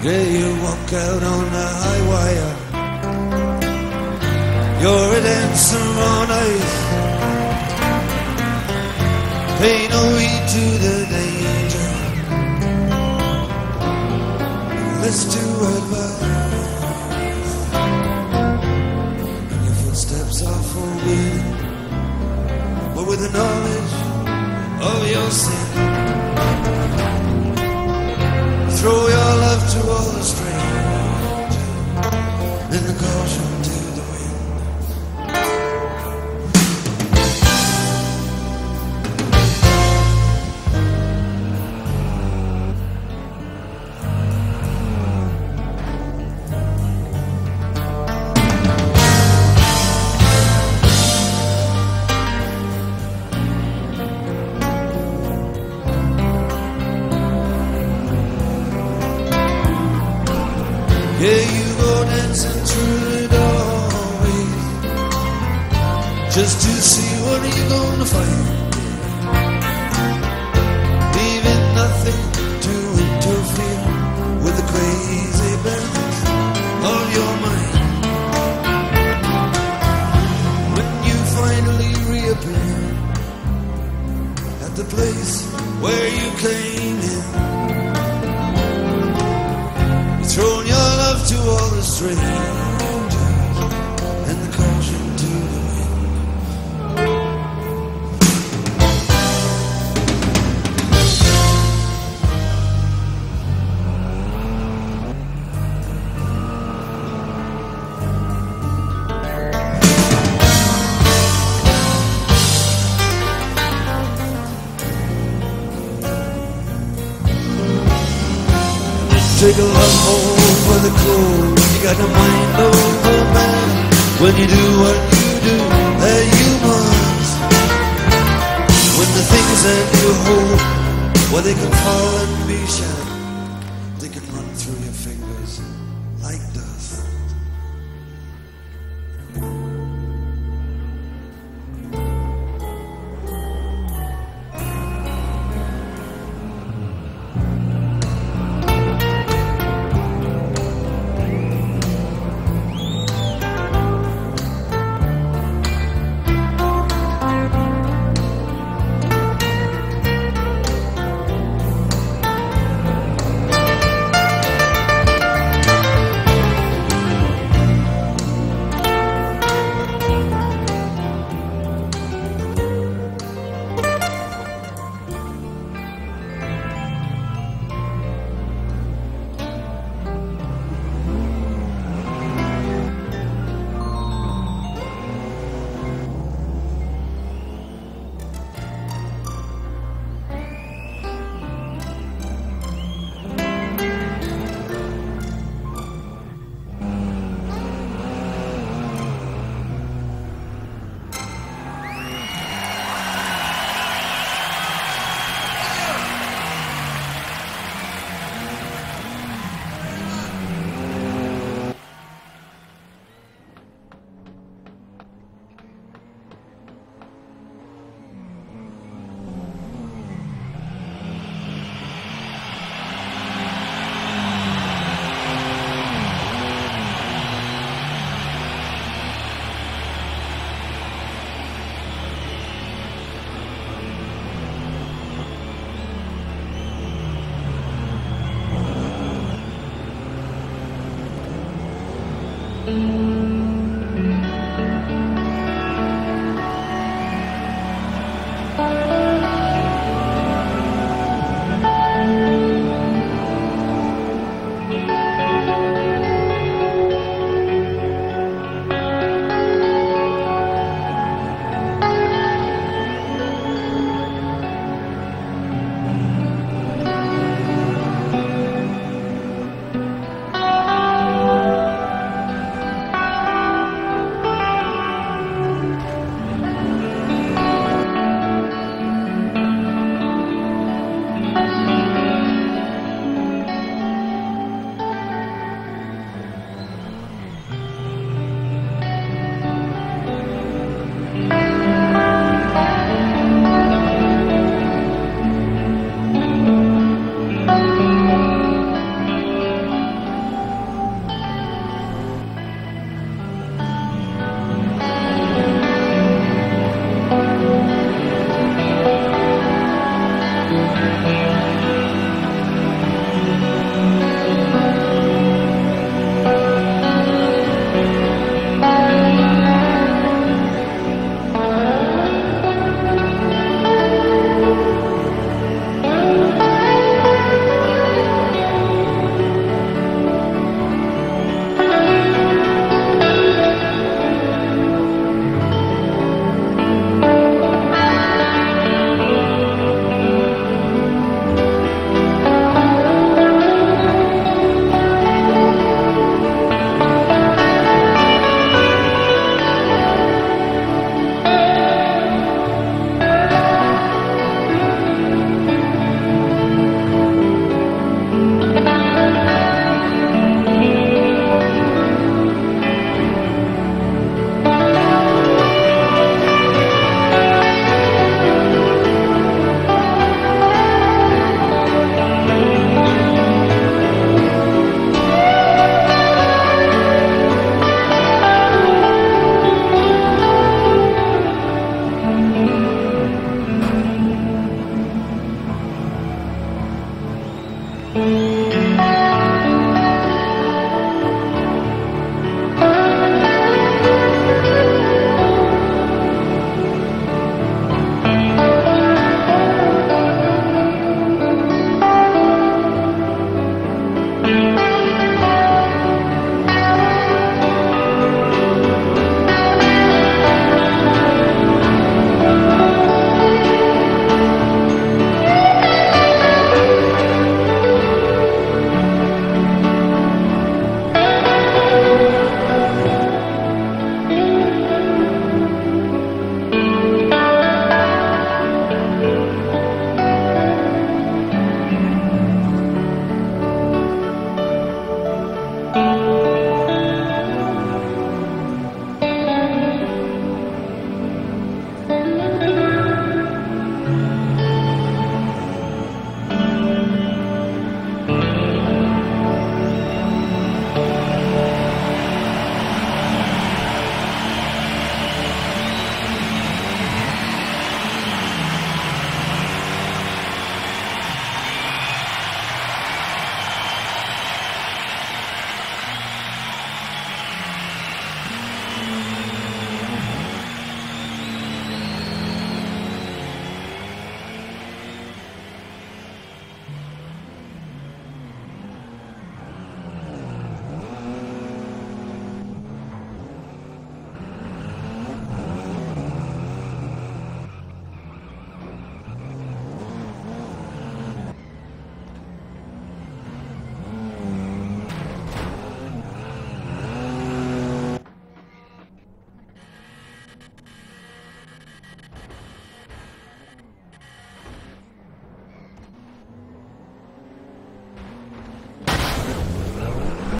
Yeah, you walk out on the high wire. You're a dancer on ice. Pay no heed to the danger. Let's do advice. And your footsteps are forbidden, but with the knowledge of your sin. Your find. Leaving nothing to interfere with the crazy balance of your mind. When you finally reappear at the place where you came in. you Thrown your love to all the strangers a love for the cold. You got a mind over man. When you do what you do, that you must. When the things that you hold, well, they can fall and be shattered.